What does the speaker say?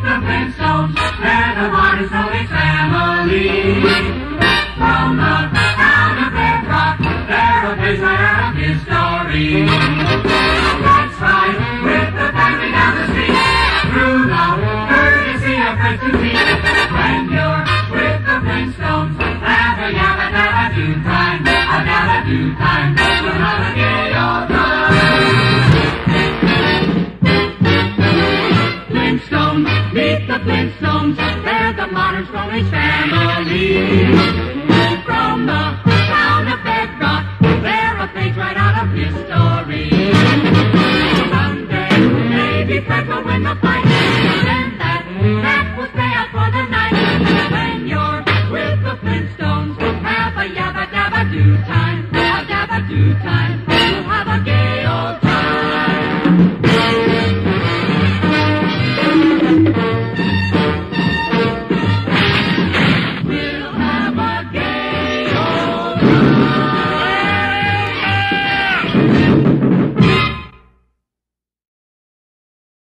beneath the They're the waters roll family. From the town of Bedrock, they're a place of history. That's right, with the family down the street, through the courtesy of friends to meet. When you're with the Flintstones, have a yabba dabba do time, a dabba do time. Flintstones. Meet the Flintstones. They're the modern Stone Age family. From the town of Bedrock, they're a page right out of history. Someday, maybe Fred will win the fight.